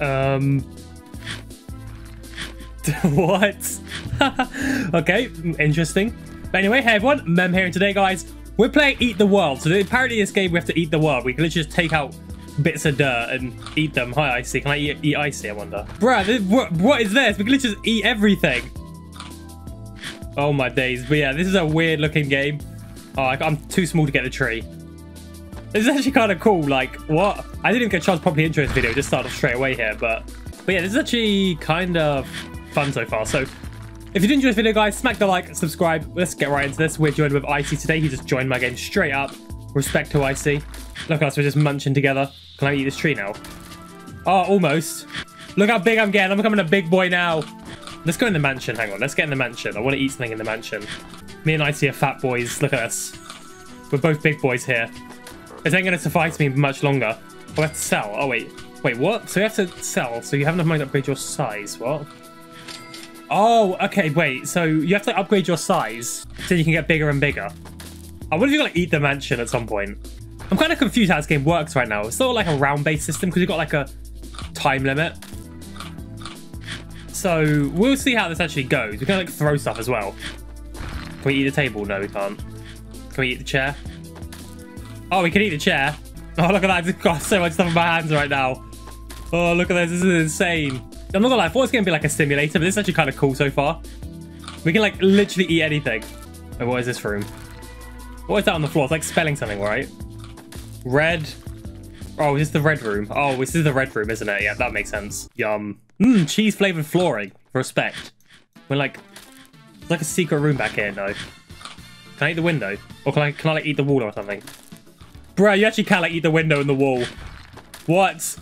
Um. what? okay, interesting. But anyway, hey everyone, Mem here, and today, guys, we're playing Eat the World. So apparently, this game we have to eat the world. We can literally just take out bits of dirt and eat them. Hi, Icy. Can I eat, eat Icy? I wonder. Bruh, this, what, what is this? We can literally just eat everything. Oh my days. But yeah, this is a weird looking game. Oh, I'm too small to get the tree. This is actually kind of cool. Like, what? I didn't even get a chance to properly intro this video. Just started straight away here. But, but yeah, this is actually kind of fun so far. So if you did enjoy this video, guys, smack the like, subscribe. Let's get right into this. We're joined with Icy today. He just joined my game straight up. Respect to Icy. Look at us, we're just munching together. Can I eat this tree now? Oh, almost. Look how big I'm getting. I'm becoming a big boy now. Let's go in the mansion. Hang on. Let's get in the mansion. I want to eat something in the mansion. Me and Icy are fat boys. Look at us. We're both big boys here. This ain't going to suffice me much longer. We have to sell. Oh, wait. Wait, what? So you have to sell. So you have enough money to upgrade your size. What? Oh, okay, wait. So you have to upgrade your size so you can get bigger and bigger. I wonder if you're going to eat the mansion at some point. I'm kind of confused how this game works right now. It's sort of like a round-based system because you've got like a time limit. So we'll see how this actually goes. We can like throw stuff as well. Can we eat the table? No, we can't. Can we eat the chair? Oh, we can eat the chair. Oh, look at that. I've got so much stuff in my hands right now. Oh, look at this. This is insane. I'm not gonna lie, I thought it was gonna be like a simulator, but this is actually kind of cool so far. We can like literally eat anything. Wait, what is this room? What is that on the floor? It's like spelling something, right? Red. Oh, is this is the red room. Oh, this is the red room, isn't it? Yeah, that makes sense. Yum. Mmm, cheese flavored flooring. Respect. We're like, it's like a secret room back here. No. Can I eat the window? Or can I, can I like eat the wall or something? Bro, you actually can't like eat the window and the wall. What?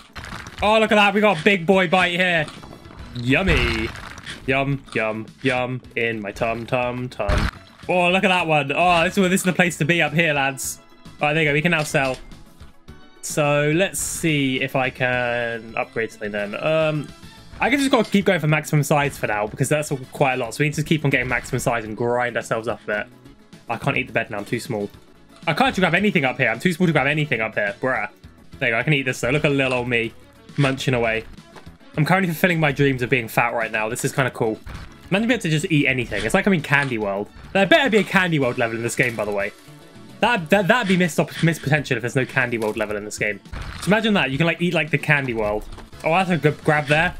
Oh, look at that. We got a big boy bite here. Yummy. Yum, yum, yum in my tum, tum, tum. Oh, look at that one. Oh, this is, this is the place to be up here, lads. All right, there you go. We can now sell. So let's see if I can upgrade something then. Um, I guess just got to keep going for maximum size for now because that's quite a lot. So we need to keep on getting maximum size and grind ourselves up a bit. I can't eat the bed now. I'm too small. I can't grab anything up here. I'm too small to grab anything up here. Bruh. There you go. I can eat this though. Look at little old me munching away. I'm currently fulfilling my dreams of being fat right now. This is kind of cool. Imagine being able to just eat anything. It's like I'm in Candy World. There better be a Candy World level in this game, by the way. That, that, that'd be missed, missed potential if there's no Candy World level in this game. So imagine that. You can like eat like the Candy World. Oh, that's a good grab there.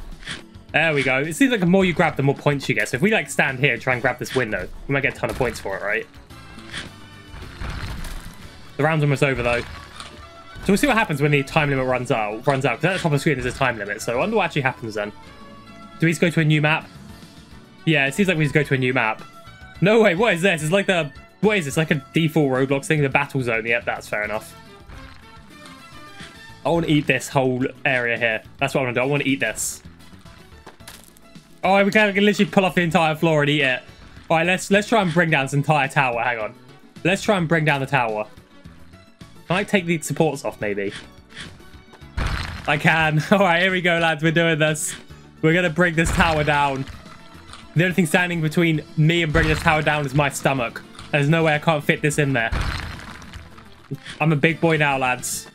There we go. It seems like the more you grab, the more points you get. So if we like stand here and try and grab this window, we might get a ton of points for it, right? The round's almost over though. So we'll see what happens when the time limit runs out. Runs out because at the top of the screen is a time limit. So I wonder what actually happens then. Do we just go to a new map? Yeah, it seems like we just go to a new map. No way. What is this? It's like the what is this? Like a default Roblox thing? The battle zone. Yep, that's fair enough. I want to eat this whole area here. That's what I want to do. I want to eat this. Oh, we can, literally pull off the entire floor and eat it. All right, let's let's try and bring down this entire tower. Hang on. Let's try and bring down the tower. Can I take the supports off, maybe? I can. All right, here we go, lads. We're doing this. We're going to bring this tower down. The only thing standing between me and bringing this tower down is my stomach. There's no way I can't fit this in there. I'm a big boy now, lads.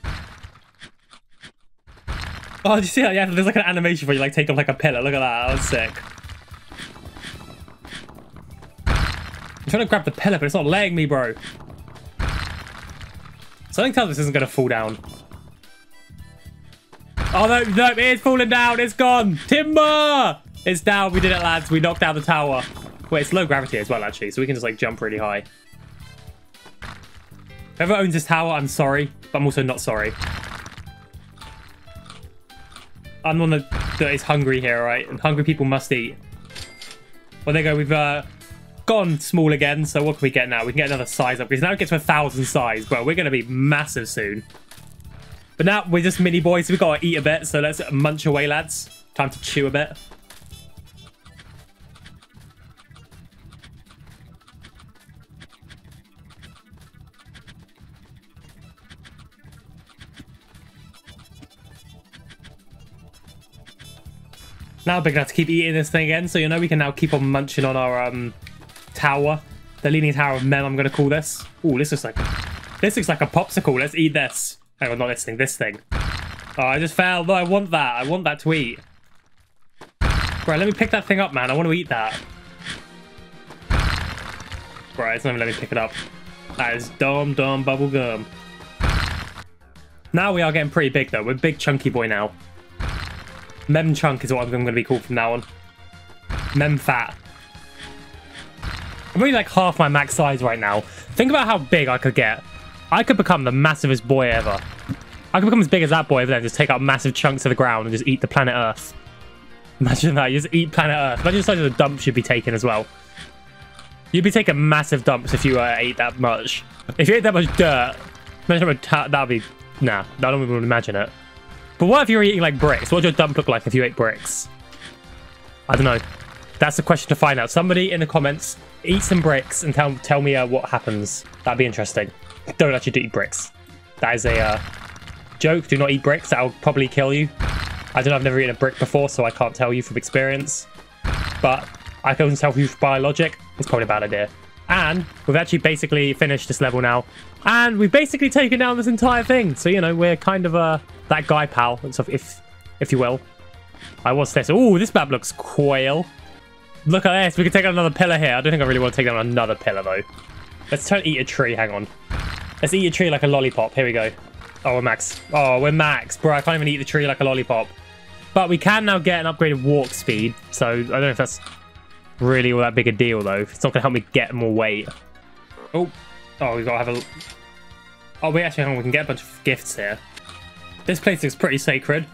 Oh, did you see that? Yeah, there's like an animation where you like take off like a pillar. Look at that. That was sick. I'm trying to grab the pillar, but it's not letting me, bro. Something tells this isn't going to fall down. Oh, no, no, it is falling down. It's gone. Timber! It's down. We did it, lads. We knocked down the tower. Wait, it's low gravity as well, actually, so we can just, like, jump really high. Whoever owns this tower, I'm sorry, but I'm also not sorry. I'm the one that, that is hungry here, right? And hungry people must eat. Well, there you go. We've uh, gone small again, so what can we get now? We can get another size up, because now it gets to a thousand size. Well, we're going to be massive soon. But now we're just mini boys, so we've got to eat a bit, so let's munch away, lads. Time to chew a bit. Now big enough to keep eating this thing again, so you know we can now keep on munching on our um tower. The Leaning Tower of Mem, I'm going to call this. Oh, this looks like... This looks like a popsicle. Let's eat this. Hang on, not this thing. This thing. Oh, I just fell. No, I want that. I want that to eat. Right, let me pick that thing up, man. I want to eat that. Right, it's not even let me pick it up. That is dumb, dumb bubble gum. Now we are getting pretty big, though. We're big chunky boy now. Mem chunk is what I'm going to be called from now on. Mem fat. I'm only like half my max size right now. Think about how big I could get. I could become the massivest boy ever. I could become as big as that boy there and just take up massive chunks of the ground and just eat the planet Earth. Imagine that, you just eat planet Earth. Imagine the size of the dump you'd be taking as well. You'd be taking massive dumps if you uh, ate that much. If you ate that much dirt, imagine that would be... Nah, I don't even imagine it. But what if you were eating like bricks? What would your dump look like if you ate bricks? I don't know. That's the question to find out. Somebody in the comments, eat some bricks and tell tell me uh, what happens. That'd be interesting. Don't actually do eat bricks. That is a uh, joke. Do not eat bricks. That'll probably kill you. I don't know. I've never eaten a brick before, so I can't tell you from experience. But I can tell you by logic. It's probably a bad idea. And we've actually basically finished this level now. And we've basically taken down this entire thing. So, you know, we're kind of uh, that guy pal, if, if you will. I was this. Oh, this map looks quail. Look at this. We can take out another pillar here. I don't think I really want to take down another pillar, though. Let's try and eat a tree. Hang on. Let's eat a tree like a lollipop. Here we go. Oh, we're max. Oh, we're max. Bro, I can't even eat the tree like a lollipop. But we can now get an upgraded walk speed. So I don't know if that's really all that big a deal, though. It's not going to help me get more weight. Oh. Oh, we've got to have a... Oh, we actually on, we can get a bunch of gifts here. This place looks pretty sacred.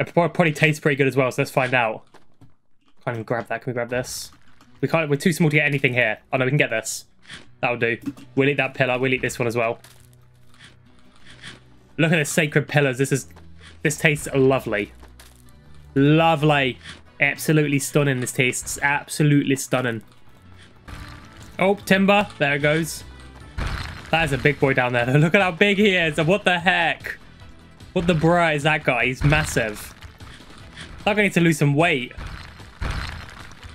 It probably tastes pretty good as well, so let's find out. Can't even grab that. Can we grab this? We can't. We're too small to get anything here. Oh no, we can get this. That'll do. We'll eat that pillar. We'll eat this one as well. Look at the sacred pillars. This is. This tastes lovely. Lovely. Absolutely stunning. This tastes absolutely stunning. Oh, timber. There it goes. That is a big boy down there. Look at how big he is. What the heck? What the bruh is that guy? He's massive. That guy needs to lose some weight.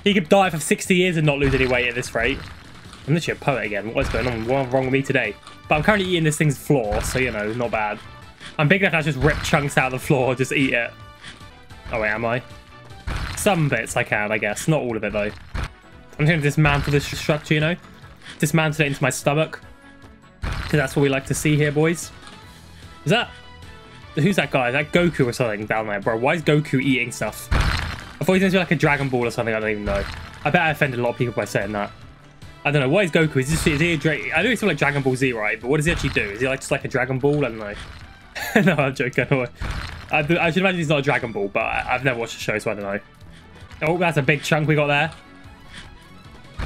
He could die for 60 years and not lose any weight at this rate. I'm literally a poet again. What's going on? What's wrong with me today? But I'm currently eating this thing's floor, so, you know, not bad. I'm big enough to just rip chunks out of the floor, just eat it. Oh, wait, am I? Some bits I can, I guess. Not all of it, though. I'm going to dismantle this structure, you know? Dismantle it into my stomach. Because that's what we like to see here, boys. Is that... Who's that guy? Is that Goku or something down there, bro? Why is Goku eating stuff? I thought he was going to be like a Dragon Ball or something. I don't even know. I bet I offended a lot of people by saying that. I don't know. What is Goku? Is, this, is he a? I know he's like Dragon Ball Z, right? But what does he actually do? Is he like just like a Dragon Ball? I don't know. no, I'm joking. I, I, should imagine he's not a Dragon Ball, but I, have never watched the show, so I don't know. Oh, that's a big chunk we got there.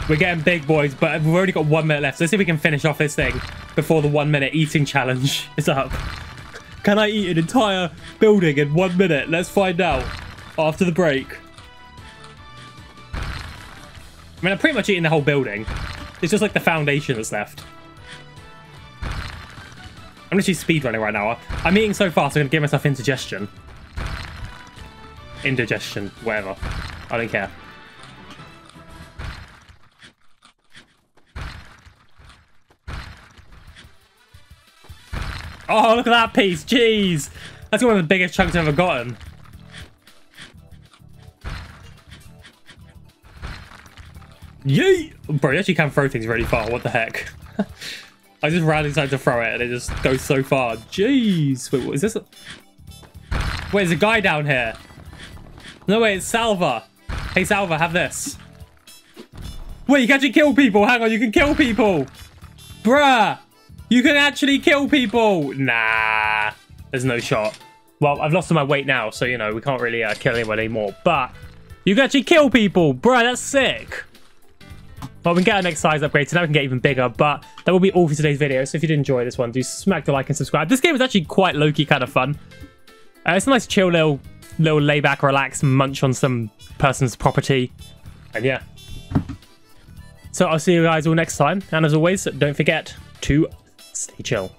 We're getting big, boys, but we've already got one minute left. So let's see if we can finish off this thing before the one minute eating challenge is up. Can I eat an entire building in one minute? Let's find out after the break. I mean, I'm pretty much eating the whole building. It's just like the foundation that's left. I'm literally speedrunning right now. I'm eating so fast, I'm going to give myself indigestion. Indigestion, whatever. I don't care. Oh, look at that piece. Jeez. That's one of the biggest chunks I've ever gotten. Yay! Bro, you actually can throw things really far. What the heck? I just randomly decided to throw it and it just goes so far. Jeez. Wait, what is this? A... Wait, there's a guy down here. No, wait, it's Salva. Hey, Salva, have this. Wait, you can actually kill people. Hang on, you can kill people. Bruh. You can actually kill people. Nah. There's no shot. Well, I've lost all my weight now, so, you know, we can't really uh, kill anyone anymore. But you can actually kill people. Bruh, that's sick. Well, we can get our next size upgrade, so now we can get even bigger. But that will be all for today's video. So if you did enjoy this one, do smack the like and subscribe. This game is actually quite low-key kind of fun. Uh, it's a nice chill little, little layback, relax, munch on some person's property. And yeah. So I'll see you guys all next time. And as always, don't forget to stay chill.